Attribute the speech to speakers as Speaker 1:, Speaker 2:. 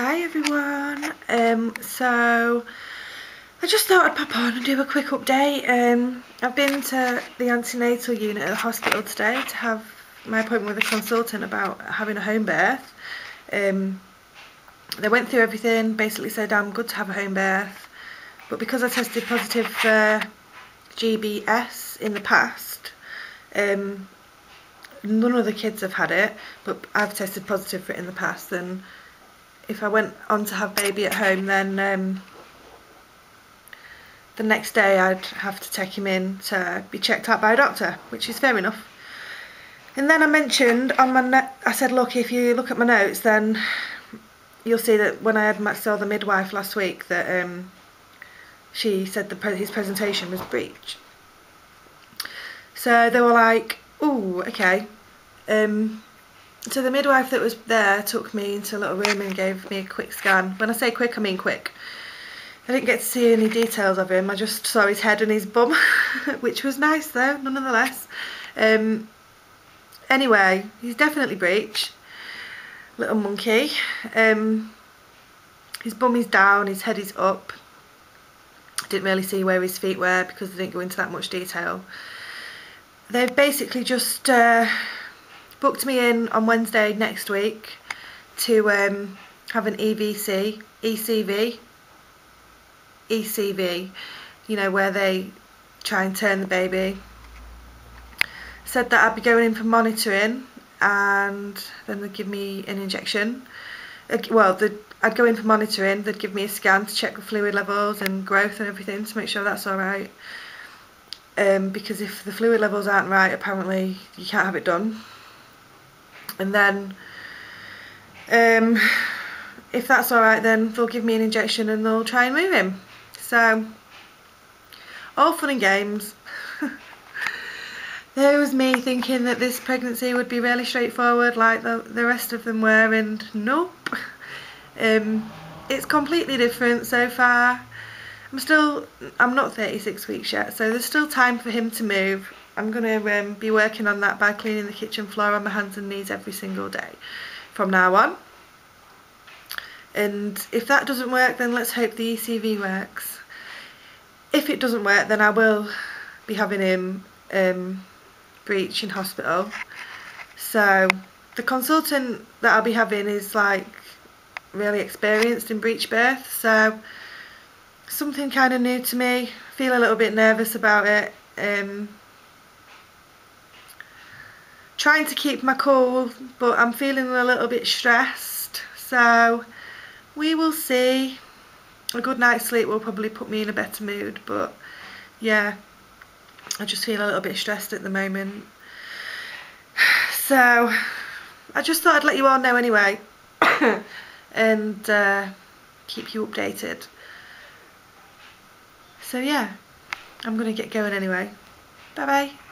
Speaker 1: Hi everyone. Um, so I just thought I'd pop on and do a quick update. Um, I've been to the antenatal unit at the hospital today to have my appointment with a consultant about having a home birth. Um, they went through everything, basically said I'm good to have a home birth, but because I tested positive for GBS in the past, um, none of the kids have had it, but I've tested positive for it in the past, and if I went on to have baby at home, then um, the next day I'd have to take him in to be checked out by a doctor, which is fair enough. And then I mentioned on my, I said, look, if you look at my notes, then you'll see that when I had my, saw the midwife last week, that um, she said the, his presentation was breech. So they were like, oh, okay. Um, so the midwife that was there took me into a little room and gave me a quick scan. When I say quick, I mean quick. I didn't get to see any details of him. I just saw his head and his bum, which was nice though, nonetheless. Um, anyway, he's definitely breech. Little monkey. Um, his bum is down, his head is up. Didn't really see where his feet were because they didn't go into that much detail. They've basically just uh, booked me in on Wednesday next week to um, have an EVC, ECV, ECV, you know, where they try and turn the baby. Said that I'd be going in for monitoring and then they'd give me an injection. Well, I'd go in for monitoring, they'd give me a scan to check the fluid levels and growth and everything to make sure that's alright. Um, because if the fluid levels aren't right, apparently you can't have it done and then um, if that's alright then they'll give me an injection and they'll try and move him. So all fun and games. There was me thinking that this pregnancy would be really straightforward like the, the rest of them were and nope. Um, it's completely different so far. I'm still I'm not 36 weeks yet so there's still time for him to move I'm going to um, be working on that by cleaning the kitchen floor on my hands and knees every single day from now on. And if that doesn't work, then let's hope the ECV works. If it doesn't work, then I will be having him um, breech in hospital. So the consultant that I'll be having is like really experienced in breech birth. So something kind of new to me. Feel a little bit nervous about it. Um, trying to keep my cool but I'm feeling a little bit stressed. So we will see. A good night's sleep will probably put me in a better mood but yeah. I just feel a little bit stressed at the moment. So I just thought I'd let you all know anyway and uh, keep you updated. So yeah. I'm gonna get going anyway. Bye bye